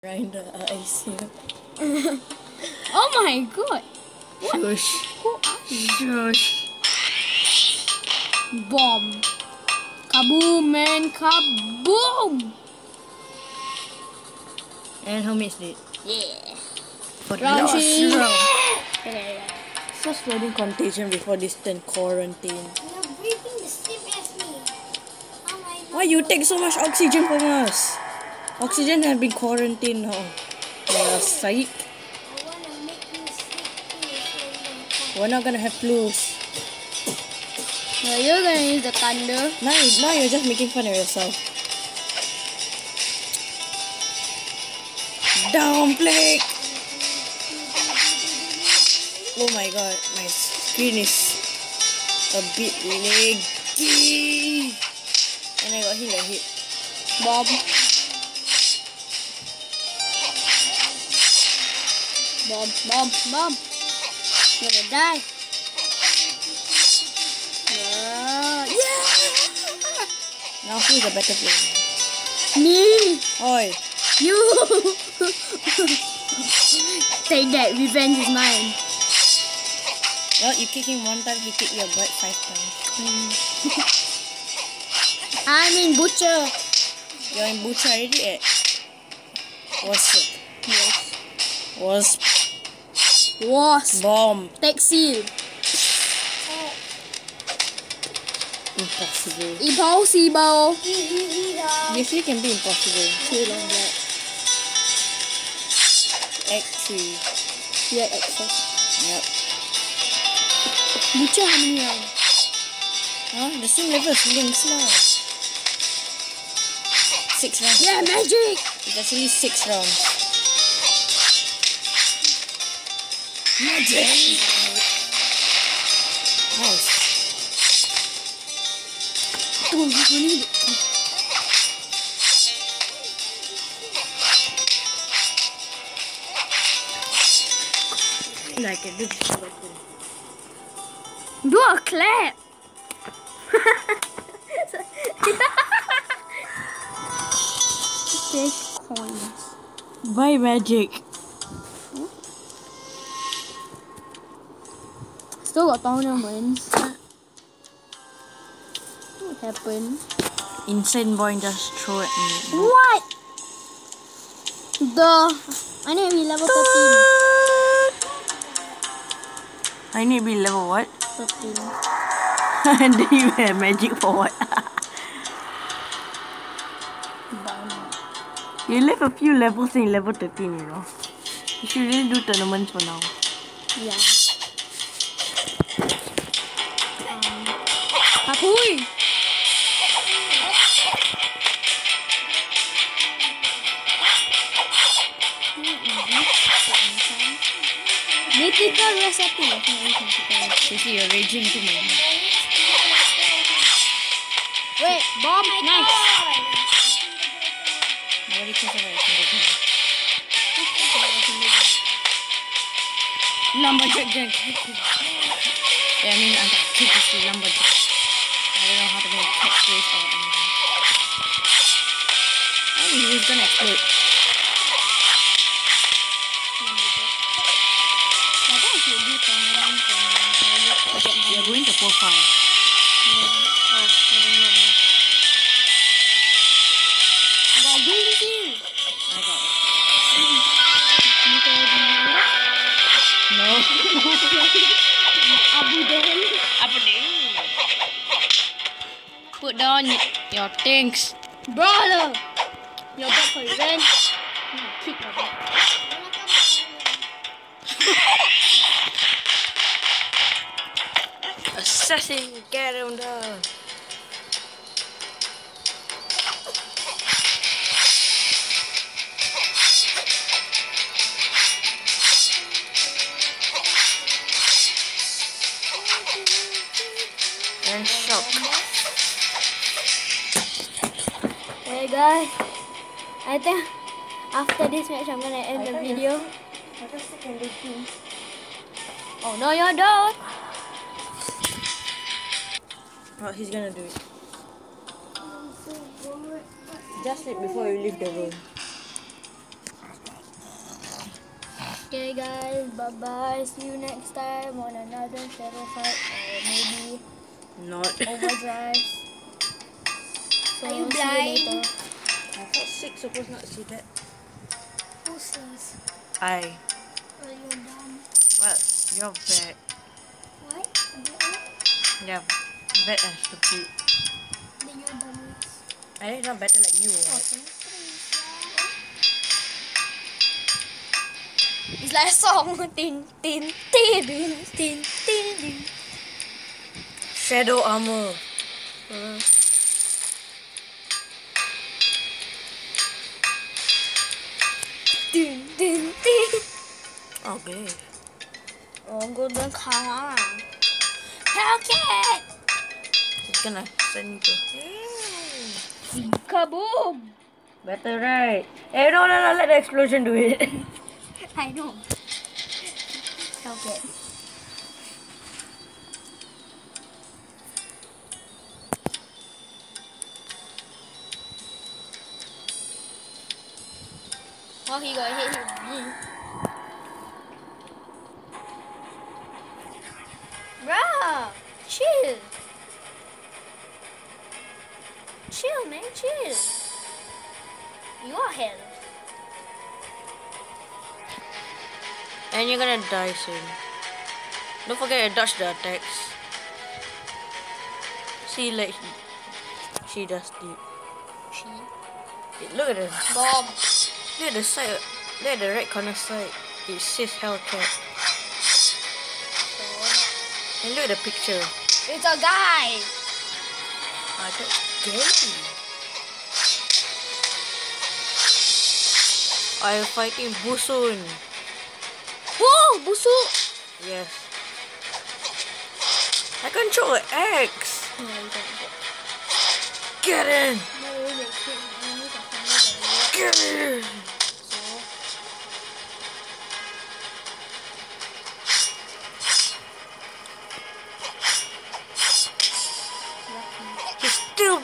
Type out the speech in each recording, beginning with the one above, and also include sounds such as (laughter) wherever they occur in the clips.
Grind the ice here. Oh my god. Shush. Who are you? Shush. Bomb. Kaboom, man. Kaboom. And how many did? Yeah. For the Round last three. round. So spreading contagion before this turn quarantine. You're breathing the same as me. Oh how am I not Why you take so much oxygen from us? Oxygen has been quarantined now. Yeah, psych. I want to make you sick so you don't come. We're not gonna have flus. Now you're gonna use the thunder. Now, now you're just making fun of yourself. Down, Blake! Oh my god, my screen is a bit laggy. And I got hit a hit. Bomb. Bomb, mom, mom. You're gonna die. Yeah. yeah. Now who's a better player? Me. Oi, You. Take that. Revenge is mine. well, you kick him one time, he kick your butt five times. (laughs) I'm in butcher. You're in butcher already? What's it? Yes. Was Was. bomb. Taxi. seal. Impossible. Impossible. This year can be impossible. Kill on black. Act 3. Yeah, extra. Yep. Butcher how many rounds? Huh? The same level as Lynx lah. Six rounds. Yeah, magic. It's actually six rounds. (laughs) Magic! Nice. Tuh, ni. Nah, I can do this better. Do a clap. Fish coins. Buy magic. Still got tournaments. What happened? Insane boy just throw it. What? The I need to be level 13. I need to be level what? 13. and then you have magic for what? you left a few levels in level 13, you know. You should really do tournaments for now. Yeah. Apoy! Mythical recipe. You see, you're raging to my Wait, bomb, nice. Nobody cares about your kindergarten. Lumberjack Jack. Yeah, I mean, I'm gonna kick this lumberjack. I don't know how to make catchphrase or anything. Think he's gonna explode. You're going to profile. Put down your things. Brother! You're back for revenge. I'm gonna kick your butt. Assassin, get guys, I think after this match I'm gonna end the video. Oh no, you don't. Oh, he's gonna do it. Just sleep before you leave the room. Okay guys, bye bye. See you next time on another shadow fight or maybe Not. (laughs) overdrive. so Are you see blind? I thought six supposed not to see that. Who says? I. Are you dumb? Well, you're bad. What? Yeah, bad and stupid. Then you're dumb. I think not better like you. What? It's like a song. (laughs) Tin, tin, tin, tin, tin, tin. Shadow armor. Tin, Okay. Oh, golden car. Hellcat! It's gonna send you to. Kaboom! Better right. Eh no no no let the explosion do it. (laughs) I know. Hellcat. Oh, he got hit with Bruh, chill. Chill, man, chill. You are hell. and you're gonna die soon. Don't forget to dodge the attacks. See like she does the She. look at the Bomb. look at the side look at the right corner side. It says Hellcat. And look at the picture. It's a guy. Ah, that's gay. I'm fighting Busun. Whoa, Busu. Yes. I control an X. No, you don't. Get in. No, wait, wait,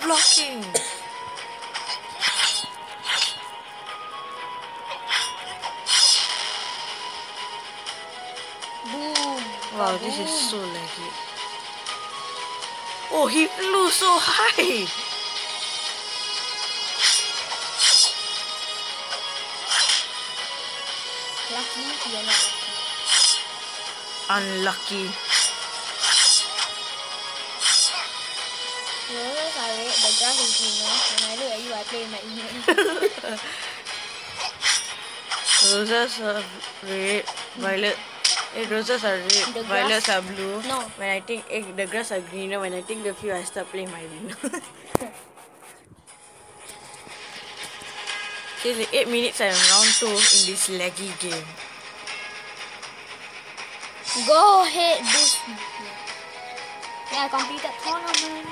Blocking. boom. Wow, this is so laggy. Oh, he flew so high. Lucky, lucky. Unlucky. Know, the grass is greener. When I look at you, I play my email. (laughs) Roses are red, violet. Eh, roses are red, The violets grass- are blue. No. When I think eh, the grass are greener, when I think the few, I start playing my Reno. Seriously, (laughs) 8 minutes and round 2 in this laggy game. Go ahead, this. Yeah, I completed tournament.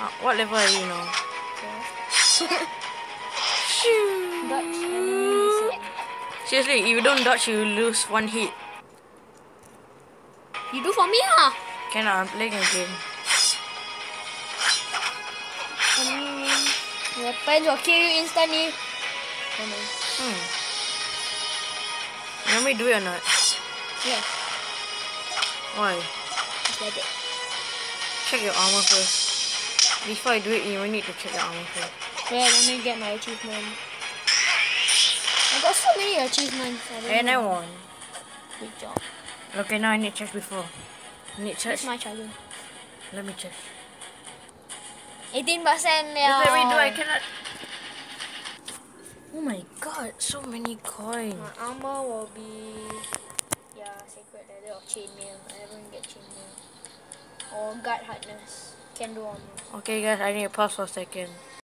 Uh, what level are you now? Dodge. (laughs) Seriously, if you don't dodge, you lose one hit. You do for me, ah. Cannot, I'm playing a game. Weapons will kill you instantly. Oh no. Hmm. You want me to do it or not? Yeah, Why? just like that. Check your armor first. Before I do it, you will need to check the armor first. Wait, let me get my achievement. I got so many achievements. I And I know. won. Good job. Okay, now I need check before. I need check. It's my charger. Let me check. 18% Just yeah. let me do. I cannot. Oh my god, so many coins. My armor will be yeah, sacred leather or chainmail. I haven't get chainmail. Or guard hardness. Do armor. Okay, guys, I need a a second.